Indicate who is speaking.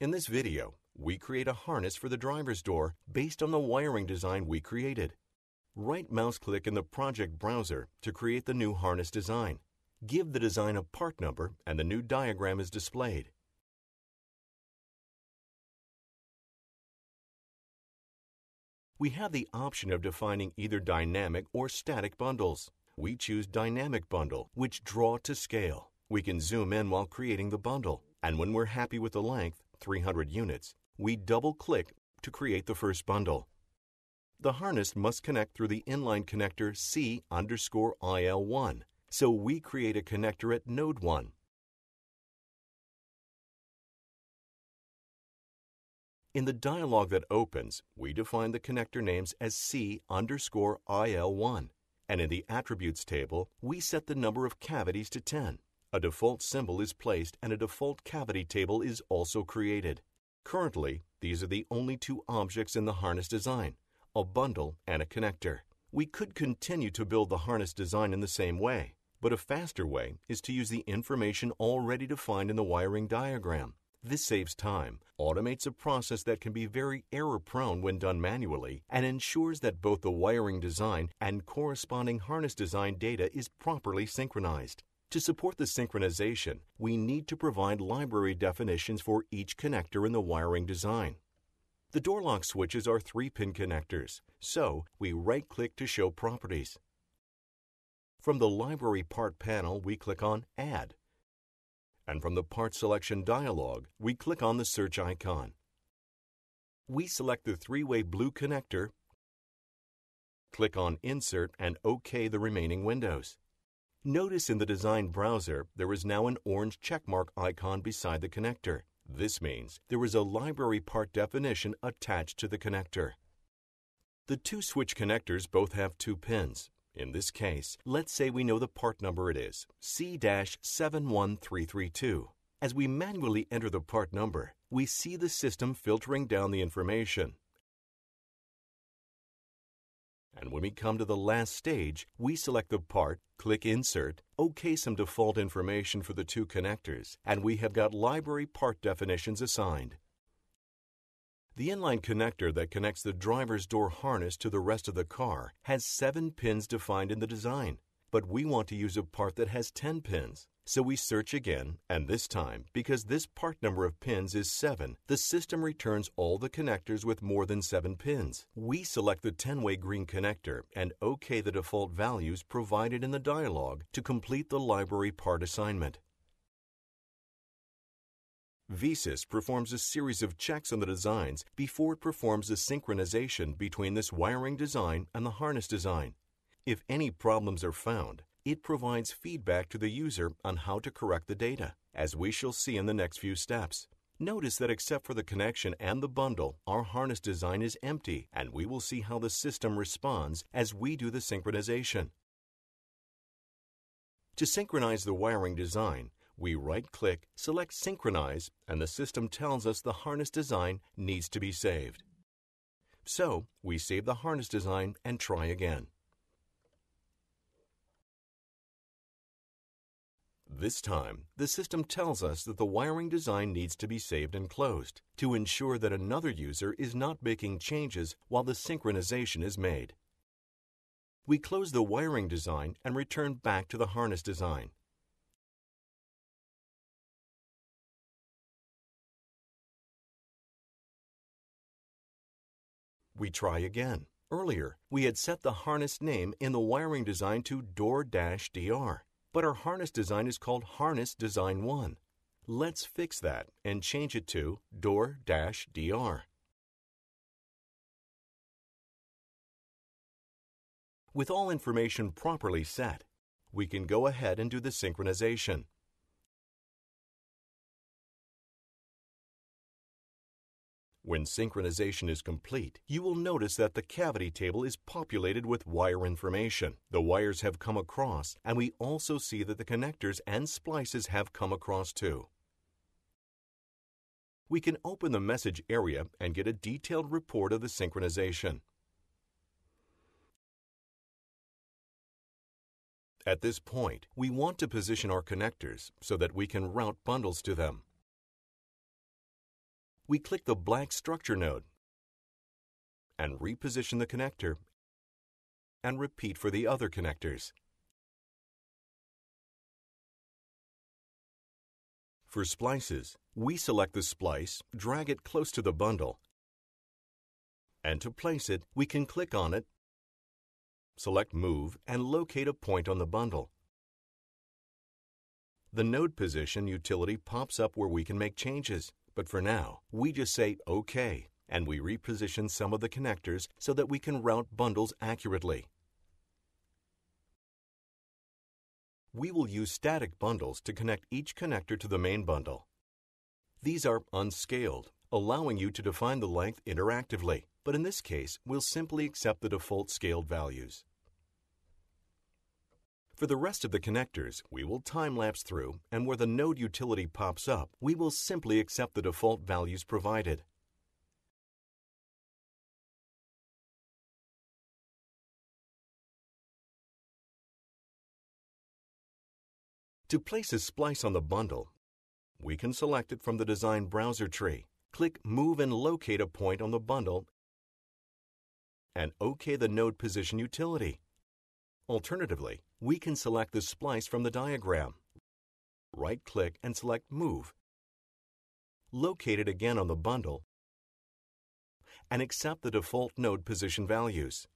Speaker 1: In this video, we create a harness for the driver's door based on the wiring design we created. Right mouse click in the project browser to create the new harness design. Give the design a part number and the new diagram is displayed. We have the option of defining either dynamic or static bundles. We choose Dynamic Bundle, which draw to scale. We can zoom in while creating the bundle, and when we're happy with the length, 300 units, we double-click to create the first bundle. The harness must connect through the inline connector C underscore IL1, so we create a connector at node 1. In the dialog that opens, we define the connector names as C underscore IL1, and in the attributes table, we set the number of cavities to 10. A default symbol is placed and a default cavity table is also created. Currently, these are the only two objects in the harness design, a bundle and a connector. We could continue to build the harness design in the same way, but a faster way is to use the information already defined in the wiring diagram. This saves time, automates a process that can be very error prone when done manually, and ensures that both the wiring design and corresponding harness design data is properly synchronized. To support the synchronization, we need to provide library definitions for each connector in the wiring design. The door lock switches are 3-pin connectors, so we right-click to show properties. From the Library Part panel, we click on Add and from the Part Selection dialog, we click on the search icon. We select the three-way blue connector, click on Insert and OK the remaining windows. Notice in the Design browser there is now an orange checkmark icon beside the connector. This means there is a library part definition attached to the connector. The two switch connectors both have two pins, in this case, let's say we know the part number it is, C-71332. As we manually enter the part number, we see the system filtering down the information. And when we come to the last stage, we select the part, click Insert, OK some default information for the two connectors, and we have got library part definitions assigned. The inline connector that connects the driver's door harness to the rest of the car has 7 pins defined in the design, but we want to use a part that has 10 pins. So we search again, and this time, because this part number of pins is 7, the system returns all the connectors with more than 7 pins. We select the 10-way green connector and OK the default values provided in the dialog to complete the library part assignment. Vesys performs a series of checks on the designs before it performs the synchronization between this wiring design and the harness design. If any problems are found, it provides feedback to the user on how to correct the data, as we shall see in the next few steps. Notice that except for the connection and the bundle, our harness design is empty, and we will see how the system responds as we do the synchronization. To synchronize the wiring design, we right-click, select Synchronize, and the system tells us the harness design needs to be saved. So, we save the harness design and try again. This time, the system tells us that the wiring design needs to be saved and closed to ensure that another user is not making changes while the synchronization is made. We close the wiring design and return back to the harness design. We try again. Earlier, we had set the harness name in the wiring design to door-dr, but our harness design is called Harness Design 1. Let's fix that and change it to door-dr. With all information properly set, we can go ahead and do the synchronization. When synchronization is complete, you will notice that the cavity table is populated with wire information. The wires have come across, and we also see that the connectors and splices have come across too. We can open the message area and get a detailed report of the synchronization. At this point, we want to position our connectors so that we can route bundles to them. We click the black structure node and reposition the connector and repeat for the other connectors. For splices, we select the splice, drag it close to the bundle, and to place it, we can click on it, select Move, and locate a point on the bundle. The Node Position utility pops up where we can make changes, but for now, we just say OK, and we reposition some of the connectors so that we can route bundles accurately. We will use static bundles to connect each connector to the main bundle. These are unscaled, allowing you to define the length interactively, but in this case, we'll simply accept the default scaled values. For the rest of the connectors, we will time-lapse through, and where the node utility pops up, we will simply accept the default values provided. To place a splice on the bundle, we can select it from the Design Browser tree. Click Move and locate a point on the bundle and OK the Node Position utility. Alternatively, we can select the splice from the diagram. Right-click and select Move. Locate it again on the bundle and accept the default node position values.